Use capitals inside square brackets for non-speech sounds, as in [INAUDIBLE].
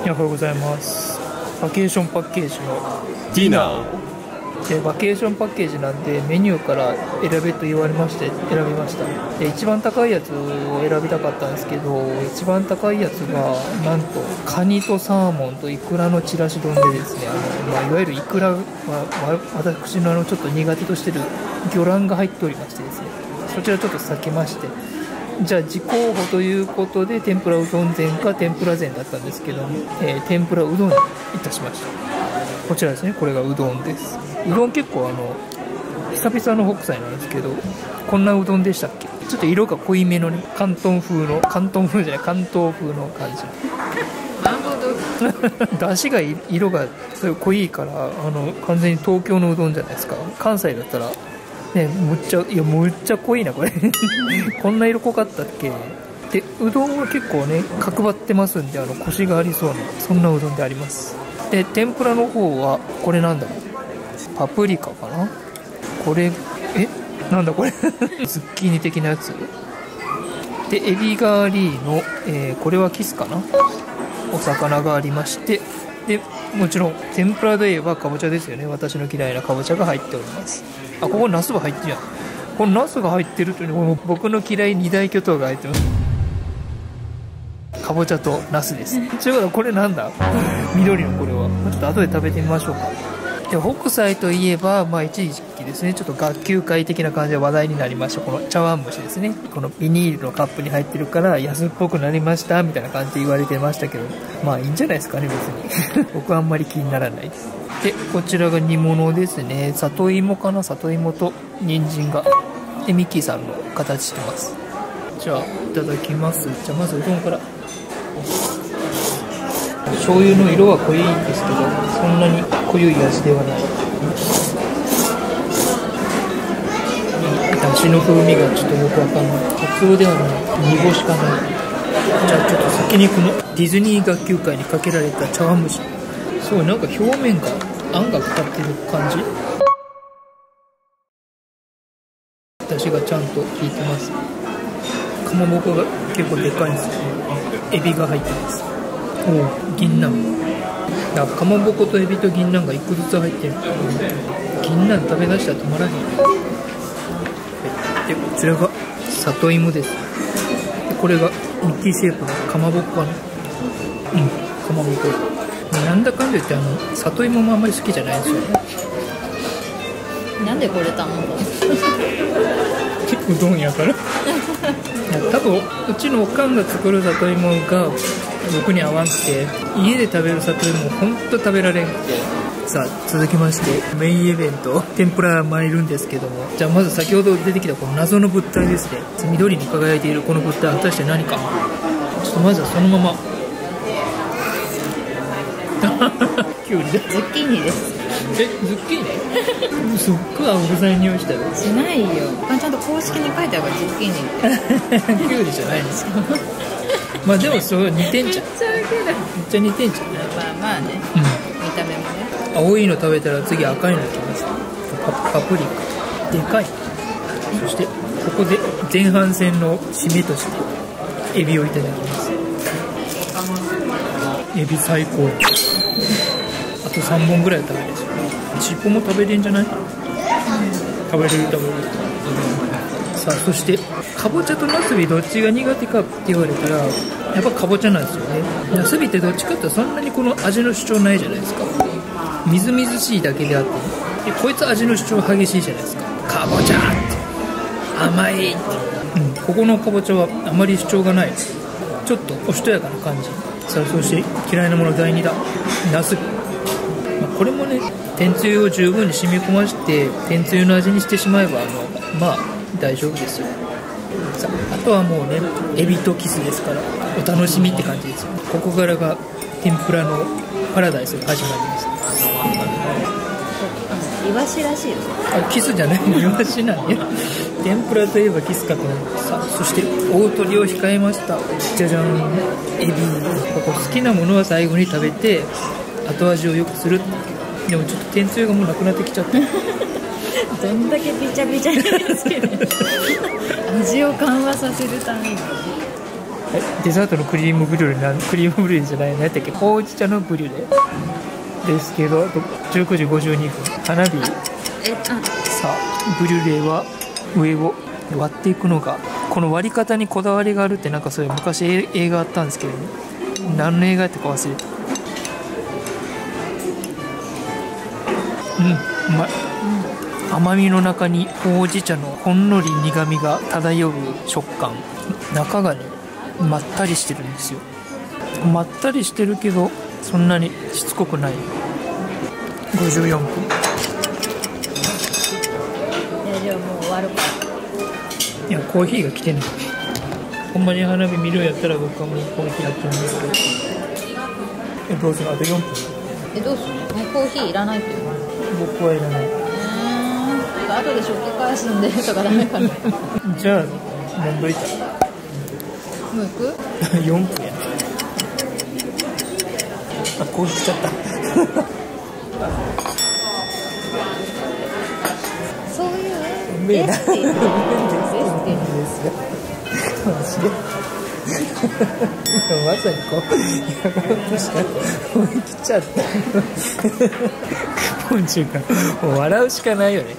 おはようございます。バケーションパッケージの。ディナー。でバケーションパッケージなんでメニューから選べと言われまして選びました。で一番高いやつを選びたかったんですけど一番高いやつがなんとカニとサーモンとイクラのちらし丼でですねあの、まあ、いわゆるイクラはわ私のあのちょっと苦手としてる魚卵が入っておりましてですねそちらちょっと避けましてじゃあ自候補ということで天ぷらうどん膳か天ぷら膳だったんですけども、えー天ぷらうどんにいたしました。こちらですね。これがうどんです。うどん結構あの久々の北斎なんですけどこんなうどんでしたっけ？ちょっと色が濃いめのね関東風の関東風じゃない関東風の感じ。麻婆豆腐。[LAUGHS] 出汁がい色が濃いからあの完全に東京のうどんじゃないですか。関西だったらねむっちゃいやむっちゃ濃いなこれ。[LAUGHS] こんな色濃かったっけ？でうどんは結構ね角張ってますんであのコシがありそうなそんなうどんであります。で天ぷらの方はこれなんだ？ろうパプリカかな？これえ？なんだこれ？[LAUGHS] ズッキーニ的なやつ？でエビガーリーの、えーこれはキスかな？お魚がありましてでもちろん天ぷらといえばかぼちゃですよね。私の嫌いなかぼちゃが入っております。あここナスが入ってるじゃん。このナスが入ってるというの僕の嫌い二大巨頭が入ってます。かぼちゃとナスです。[LAUGHS] ということはこれなんだ？緑のこれは。ちょっと後で食べてみましょうか。でで北斎といえば、まあ、一時期ですねちょっと学級会的な感じで話題になりました。この茶碗蒸しですね。このビニールのカップに入ってるから安っぽくなりましたみたいな感じで言われてましたけどまあいいんじゃないですかね別に。[LAUGHS] 僕はあんまり気にならないです。でこちらが煮物ですね。里芋かな？里芋と人参が。でミッキーさんの形してます。じゃあいただきます。じゃあまずうどんから。醤油の色は濃いんですけどそんなに濃い味ではない。だしの風味がちょっとよくわかんない。カツオではない煮干しかない。じゃあちょっと先にこのディズニー学級会にかけられた茶碗蒸し。すごいなんか表面があんがかかってる感じ？だしがちゃんと効いてます。かまぼこが結構でかいんですよエビが入ってます。銀杏。だからかまぼことエビと銀杏が1個ずつ入ってる。銀杏食べだしたら止まらへんでこちらが里芋です。でこれがミッキーシェイプのかまぼこかな。うんかまぼこ。なんだかんだ言ってあの里芋もあんまり好きじゃないんですよね。なんでこれ頼んだの？[LAUGHS] うどんやから。[LAUGHS] 多分うちのおかんが作る里芋が僕に合わんくて家で食べる里芋ほんと食べられんくて。さあ続きましてメインイベント。天ぷら参るんですけども。じゃあまず先ほど出てきたこの謎の物体ですね。緑に輝いているこの物体果たして何か。ちょっとまずはそのまま。キュウリでズッキーニです。えズッキーニ？[LAUGHS] すっごい青臭い匂いしたよ。しないよ。あちゃんと公式に書いてあるからズッキーニ。ってキュウリじゃないんですけどまあでもそう似てんじゃん。めっちゃウケるちゃ似てんじゃんまあまあね。うん。見た目もね。青いの食べたら次赤いのきますパパプリカ。でかい。そしてここで前半戦の締めとしてエビをいただきます。エビ最高。あと3本ぐらい食べれそう。尻尾も食べれんじゃない？食べれる食べれるさあそしてかぼちゃとナスビどっちが苦手かって言われたらやっぱかぼちゃなんですよね。ナスビってどっちかってそんなにこの味の主張ないじゃないですか。みずみずしいだけであってでこいつ味の主張激しいじゃないですか。かぼちゃって。甘いって、うん、ここのかぼちゃはあまり主張がない。ちょっとおしとやかな感じ。さあそして嫌いなもの第2弾。ナスビ、まあ、これもね天つゆを十分に染み込まして天つゆの味にしてしまえばあのまあ大丈夫ですよ。さああとはもうねエビとキスですからお楽しみって感じですよ。ここからが天ぷらのパラダイスが始まります。イワシらしいよ。あキスじゃないのイワシなんや。天ぷらといえばキスかと思ってさあそして大トリを控えました。じゃじゃん。エビ。ここ好きなものは最後に食べて後味を良くするでもちょっと天つゆがもうなくなってきちゃった [LAUGHS] どんだけビチャビチャにつけて味を緩和させるために。えデザートのクリームブリュレなんクリームブリュレじゃない何やったっけ？ほうじ茶のブリュレ。ですけどあと19時52分。花火。えあ。さあブリュレは上を割っていくのがこの割り方にこだわりがあるってなんかそういう昔え映画あったんですけどね。何の映画やったか忘れたうんうまい甘みの中にほうじ茶のほんのり苦みが漂う食感。中がねまったりしてるんですよ。まったりしてるけどそんなにしつこくない。54分。えじゃあもう終わるか。いやコーヒーが来てない。ほんまに花火見るんやったら僕はもうコーヒーやってるんですけど。えどうする？あと4分。えどうする？もうコーヒーいらないっていうの僕はいらない。うーん後で食器返すんでとかダメかなもじゃあ飲んどいた。[LAUGHS] う行く4分やあコーヒー来ちゃったそういうめえな。エステエステですよまさにこうやろうとした思い切っちゃった。[LAUGHS] ポンチュがもう笑うしかないよね。